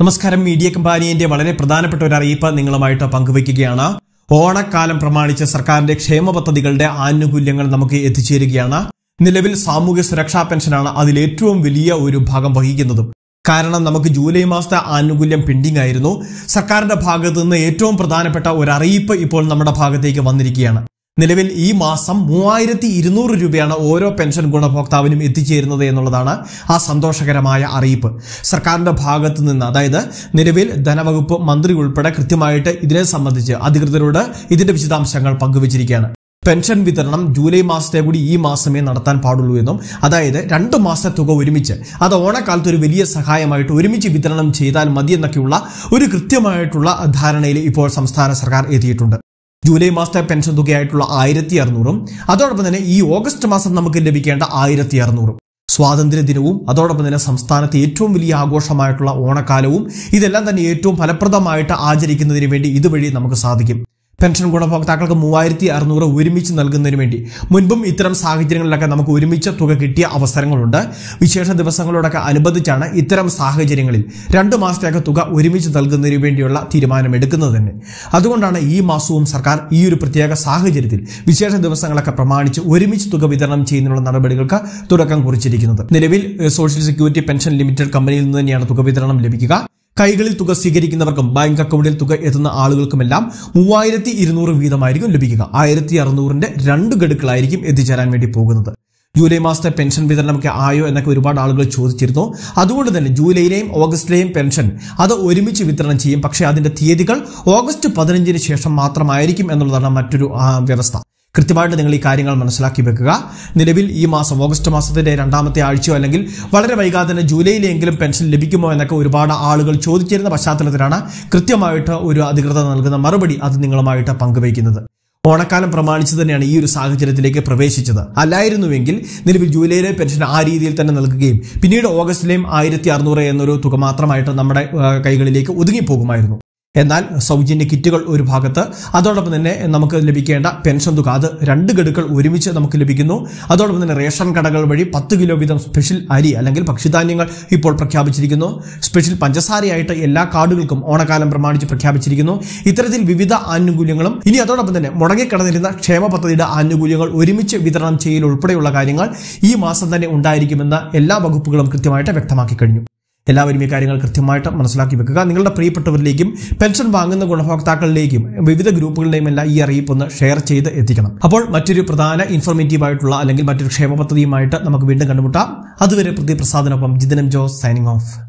നമസ്കാരം. മീഡിയ കമ്പാനിയന്റെ വളരെ പ്രധാനപ്പെട്ട ഒരു അറിയിപ്പ് നിങ്ങളുമായിട്ട് പങ്കുവയ്ക്കുകയാണ്. ഓണക്കാലം പ്രമാണിച്ച് സർക്കാരിന്റെ ക്ഷേമ പദ്ധതികളുടെ ആനുകൂല്യങ്ങൾ നമുക്ക് എത്തിച്ചേരുകയാണ്. നിലവിൽ സാമൂഹ്യ സുരക്ഷാ പെൻഷനാണ് അതിൽ ഏറ്റവും വലിയ ഒരു ഭാഗം വഹിക്കുന്നതും. കാരണം നമുക്ക് ജൂലൈ മാസത്തെ ആനുകൂല്യം പെൻഡിംഗ് ആയിരുന്നു. സർക്കാരിന്റെ ഭാഗത്തു നിന്ന് ഏറ്റവും പ്രധാനപ്പെട്ട ഒരു അറിയിപ്പ് ഇപ്പോൾ നമ്മുടെ ഭാഗത്തേക്ക് വന്നിരിക്കുകയാണ്. നിലവിൽ ഈ മാസം മൂവായിരത്തി ഇരുന്നൂറ് രൂപയാണ് ഓരോ പെൻഷൻ ഗുണഭോക്താവിനും എത്തിച്ചേരുന്നത് എന്നുള്ളതാണ് ആ സന്തോഷകരമായ അറിയിപ്പ്. സർക്കാരിന്റെ ഭാഗത്തു നിന്ന് അതായത് നിലവിൽ ധനവകുപ്പ് മന്ത്രി ഉൾപ്പെടെ കൃത്യമായിട്ട് ഇതിനെ സംബന്ധിച്ച് അധികൃതരോട് ഇതിന്റെ വിശദാംശങ്ങൾ പങ്കുവച്ചിരിക്കുകയാണ്. പെൻഷൻ വിതരണം ജൂലൈ മാസത്തെ കൂടി ഈ മാസമേ നടത്താൻ പാടുള്ളൂ എന്നും അതായത് രണ്ട് മാസത്തെ തുക ഒരുമിച്ച് അത് ഓണക്കാലത്ത് ഒരു വലിയ സഹായമായിട്ട് ഒരുമിച്ച് വിതരണം ചെയ്താൽ മതി എന്നൊക്കെയുള്ള ഒരു കൃത്യമായിട്ടുള്ള ധാരണയിൽ ഇപ്പോൾ സംസ്ഥാന സർക്കാർ എത്തിയിട്ടുണ്ട്. ജൂലൈ മാസത്തെ പെൻഷൻ തുകയായിട്ടുള്ള ആയിരത്തി അറുന്നൂറും അതോടൊപ്പം തന്നെ ഈ ഓഗസ്റ്റ് മാസം നമുക്ക് ലഭിക്കേണ്ട ആയിരത്തി അറുന്നൂറും സ്വാതന്ത്ര്യ ദിനവും അതോടൊപ്പം തന്നെ സംസ്ഥാനത്തെ ഏറ്റവും വലിയ ആഘോഷമായിട്ടുള്ള ഓണക്കാലവും ഇതെല്ലാം തന്നെ ഏറ്റവും ഫലപ്രദമായിട്ട് ആചരിക്കുന്നതിന് വേണ്ടി ഇതുവഴി നമുക്ക് സാധിക്കും. പെൻഷൻ ഗുണഭോക്താക്കൾക്ക് മൂവായിരത്തി അറുന്നൂറ് ഒരുമിച്ച് നൽകുന്നതിന് വേണ്ടി. മുൻപും ഇത്തരം സാഹചര്യങ്ങളിലൊക്കെ നമുക്ക് ഒരുമിച്ച് തുക കിട്ടിയ അവസരങ്ങളുണ്ട്. വിശേഷ ദിവസങ്ങളോടൊക്കെ അനുബന്ധിച്ചാണ് ഇത്തരം സാഹചര്യങ്ങളിൽ രണ്ട് മാസത്തേക്ക് തുക ഒരുമിച്ച് നൽകുന്നതിന് വേണ്ടിയുള്ള തീരുമാനം എടുക്കുന്നത് തന്നെ. അതുകൊണ്ടാണ് ഈ മാസവും സർക്കാർ ഈ ഒരു പ്രത്യേക സാഹചര്യത്തിൽ വിശേഷ ദിവസങ്ങളൊക്കെ പ്രമാണിച്ച് ഒരുമിച്ച് തുക വിതരണം ചെയ്യുന്നതിനുള്ള നടപടികൾക്ക് തുടക്കം കുറിച്ചിരിക്കുന്നത്. നിലവിൽ സോഷ്യൽ സെക്യൂരിറ്റി പെൻഷൻ ലിമിറ്റഡ് കമ്പനിയിൽ നിന്ന് തന്നെയാണ് തുക വിതരണം ലഭിക്കുക. കൈകളിൽ തുക സ്വീകരിക്കുന്നവർക്കും ബാങ്ക് അക്കൗണ്ടിൽ തുക എത്തുന്ന ആളുകൾക്കുമെല്ലാം മൂവായിരത്തി ഇരുന്നൂറ് വീതമായിരിക്കും ലഭിക്കുക. ആയിരത്തി അറുന്നൂറിന്റെ രണ്ട് ഗഡുക്കളായിരിക്കും എത്തിച്ചേരാൻ വേണ്ടി പോകുന്നത്. ജൂലൈ മാസത്തെ പെൻഷൻ വിതരണമൊക്കെ ആയോ എന്നൊക്കെ ഒരുപാട് ആളുകൾ ചോദിച്ചിരുന്നു. അതുകൊണ്ട് തന്നെ ജൂലൈയിലെയും ഓഗസ്റ്റിലെയും പെൻഷൻ അത് ഒരുമിച്ച് വിതരണം ചെയ്യും. പക്ഷേ അതിന്റെ തീയതികൾ ഓഗസ്റ്റ് പതിനഞ്ചിന് ശേഷം മാത്രമായിരിക്കും എന്നുള്ളതാണ് മറ്റൊരു വ്യവസ്ഥ. കൃത്യമായിട്ട് നിങ്ങൾ ഈ കാര്യങ്ങൾ മനസ്സിലാക്കി വെക്കുക. നിലവിൽ ഈ മാസം ഓഗസ്റ്റ് മാസത്തിന്റെ രണ്ടാമത്തെ ആഴ്ചയോ അല്ലെങ്കിൽ വളരെ വൈകാതെ തന്നെ ജൂലൈയിലെങ്കിലും പെൻഷൻ ലഭിക്കുമോ എന്നൊക്കെ ഒരുപാട് ആളുകൾ ചോദിച്ചിരുന്ന പശ്ചാത്തലത്തിലാണ് കൃത്യമായിട്ട് ഒരു അധികൃതർ നൽകുന്ന മറുപടി അത് നിങ്ങളുമായിട്ട് പങ്കുവയ്ക്കുന്നത്. ഓണക്കാലം പ്രമാണിച്ച് തന്നെയാണ് ഈ ഒരു സാഹചര്യത്തിലേക്ക് പ്രവേശിച്ചത്. അല്ലായിരുന്നുവെങ്കിൽ നിലവിൽ ജൂലൈയിലെ പെൻഷൻ ആ രീതിയിൽ തന്നെ നൽകുകയും പിന്നീട് ഓഗസ്റ്റിലെയും ആയിരത്തി അറുന്നൂറ് എന്നൊരു തുക മാത്രമായിട്ട് നമ്മുടെ കൈകളിലേക്ക് ഒതുങ്ങിപ്പോകുമായിരുന്നു. എന്നാൽ സൗജന്യ കിറ്റുകൾ ഒരു ഭാഗത്ത് അതോടൊപ്പം തന്നെ നമുക്ക് ലഭിക്കേണ്ട പെൻഷൻ തുക അത് രണ്ട് ഗഡുക്കൾ ഒരുമിച്ച് നമുക്ക് ലഭിക്കുന്നു. അതോടൊപ്പം തന്നെ റേഷൻ കടകൾ വഴി പത്ത് കിലോ വീതം സ്പെഷ്യൽ അരി അല്ലെങ്കിൽ ഭക്ഷ്യധാന്യങ്ങൾ ഇപ്പോൾ പ്രഖ്യാപിച്ചിരിക്കുന്നു. സ്പെഷ്യൽ പഞ്ചസാരയായിട്ട് എല്ലാ കാർഡുകൾക്കും ഓണക്കാലം പ്രമാണിച്ച് പ്രഖ്യാപിച്ചിരിക്കുന്നു. ഇത്തരത്തിൽ വിവിധ ആനുകൂല്യങ്ങളും ഇനി അതോടൊപ്പം തന്നെ മുടങ്ങിക്കിടന്നിരുന്ന ക്ഷേമ പദ്ധതിയുടെ ആനുകൂല്യങ്ങൾ ഒരുമിച്ച് വിതരണം ചെയ്യൽ ഉൾപ്പെടെയുള്ള കാര്യങ്ങൾ ഈ മാസം തന്നെ ഉണ്ടായിരിക്കുമെന്ന് എല്ലാ വകുപ്പുകളും കൃത്യമായിട്ട് വ്യക്തമാക്കി കഴിഞ്ഞു. എല്ലാവരും ഈ കാര്യങ്ങൾ കൃത്യമായിട്ട് മനസ്സിലാക്കി വെക്കുക. നിങ്ങളുടെ പ്രിയപ്പെട്ടവരിലേക്കും പെൻഷൻ വാങ്ങുന്ന ഗുണഭോക്താക്കളിലേക്കും വിവിധ ഗ്രൂപ്പുകളുടെയും എല്ലാം ഈ അറിയിപ്പ് ഒന്ന് ഷെയർ ചെയ്ത് എത്തിക്കണം. അപ്പോൾ മറ്റൊരു പ്രധാന ഇൻഫോർമേറ്റീവ് ആയിട്ടുള്ള അല്ലെങ്കിൽ മറ്റൊരു ക്ഷേമ നമുക്ക് വീണ്ടും കണ്ടുമുട്ടാം. അതുവരെ പ്രതിപ്രസാദിനൊപ്പം ജിതനം ജോസ് സൈനിങ് ഓഫ്